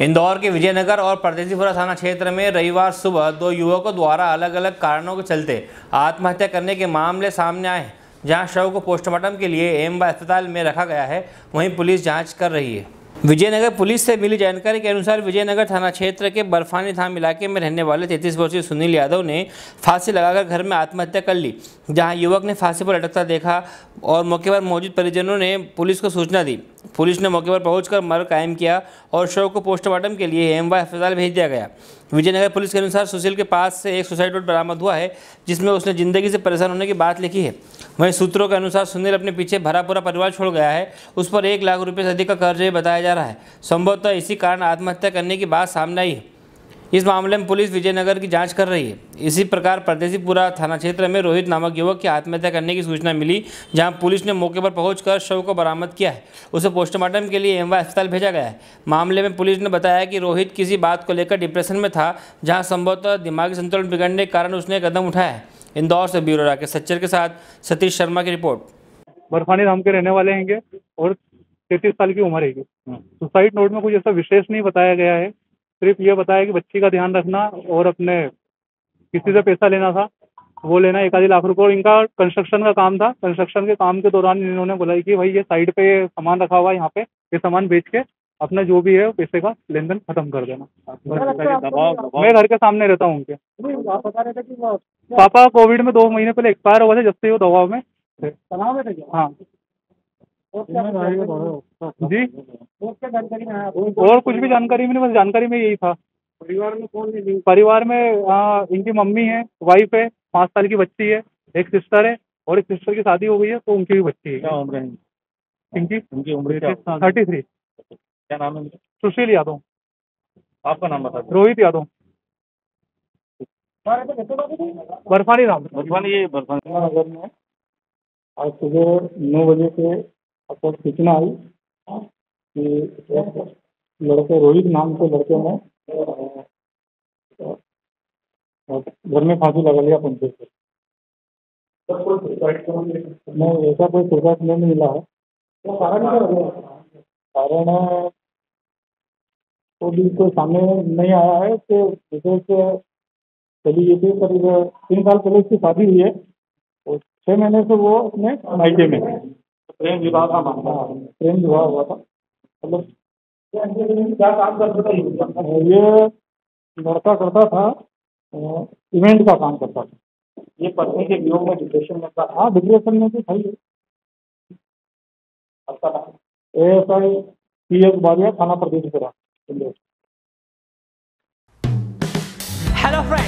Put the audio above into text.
इंदौर के विजयनगर और परदेसीपुरा थाना क्षेत्र में रविवार सुबह दो युवकों द्वारा अलग अलग कारणों के चलते आत्महत्या करने के मामले सामने आए, जहाँ शव को पोस्टमार्टम के लिए एमबा अस्पताल में रखा गया है। वहीं पुलिस जाँच कर रही है। विजयनगर पुलिस से मिली जानकारी के अनुसार विजयनगर थाना क्षेत्र के बर्फानी धाम इलाके में रहने वाले तैतीस वर्षीय सुनील यादव ने फांसी लगाकर घर में आत्महत्या कर ली, जहाँ युवक ने फांसी पर लटकता देखा और मौके पर मौजूद परिजनों ने पुलिस को सूचना दी। पुलिस ने मौके पर पहुंचकर मर्ग कायम किया और शव को पोस्टमार्टम के लिए एमवाई अस्पताल भेज दिया गया। विजयनगर पुलिस के अनुसार सुशील के पास से एक सुसाइड नोट बरामद हुआ है, जिसमें उसने ज़िंदगी से परेशान होने की बात लिखी है। वहीं सूत्रों के अनुसार सुनील अपने पीछे भरा पूरा परिवार छोड़ गया है, उस पर एक लाख रुपये से अधिक का कर्ज बताया जा रहा है। संभवतः इसी कारण आत्महत्या करने की बात सामने आई है। इस मामले में पुलिस विजयनगर की जाँच कर रही है। इसी प्रकार परदेसीपुरा थाना क्षेत्र में रोहित नामक युवक की आत्महत्या करने की सूचना मिली जहाँ पुलिस ने मौके पर पहुंचकर शव को बरामद किया है। उसे पोस्टमार्टम के लिए एमवाई अस्पताल भेजा गया है। मामले में पुलिस ने बताया कि रोहित किसी बात को लेकर डिप्रेशन में था जहाँ संभवतः दिमागी संतुलन बिगड़ने के कारण उसने कदम उठाया है। इंदौर से ब्यूरो राकेश सच्चर के साथ सतीश शर्मा की रिपोर्ट। बर्फानी धाम के रहने वाले हैंगे और तैतीस साल की उम्र है सुसाइड नोट में कुछ ऐसा विशेष नहीं बताया गया है सिर्फ़ ये बताया कि बच्ची का ध्यान रखना और अपने किसी से पैसा लेना था वो लेना एक आधी लाख रुपए और इनका कंस्ट्रक्शन का काम था। कंस्ट्रक्शन के काम के दौरान इन्होंने बोला कि भाई ये साइड पे सामान रखा हुआ है यहाँ पे ये सामान बेच के अपना जो भी है पैसे का लेन देन खत्म कर देना। मैं घर के सामने रहता हूँ उनके। पापा कोविड में दो महीने पहले एक्सपायर हुआ थे जब से वो दबाव में थे। हाँ। जी? और कुछ भी जानकारी में बस जानकारी में यही था। परिवार में कौन है परिवार में आ, इनकी मम्मी है वाइफ है पाँच साल की बच्ची है एक सिस्टर है और एक सिस्टर की शादी हो गई है तो उनकी भी बच्ची है। क्या उम्र है इनकी? उनकी उम्र थर्टी थ्री क्या नाम है सुशील यादव। आपका नाम बता रोहित यादव। बर्फानी नाम बर्फानी ये बर्फानी। नगर में आज सुबह नौ बजे से आपको सूचना आई कि एक लड़के रोहित नाम के लड़के ने घर में फांसी लगा लिया पंचे से। नहीं, ऐसा कोई सुसाइड नहीं मिला है। कारण तो भी कोई सामने नहीं आया है तो विशेष चली गई थी करीब तीन साल पहले उसकी शादी हुई है। और छह महीने से वो अपने मायके में है। प्रेम विवाह का मामला प्रेम विवाह हुआ था। मतलब क्या काम करता था? ये लड़का करता था इवेंट का काम करता था। ये पत्नी के वियोग में डिप्रेशन में था। हाँ डिप्रेशन में तो था ही S I P S Ballia थाना प्रदेश हेलो फ्रेंड्स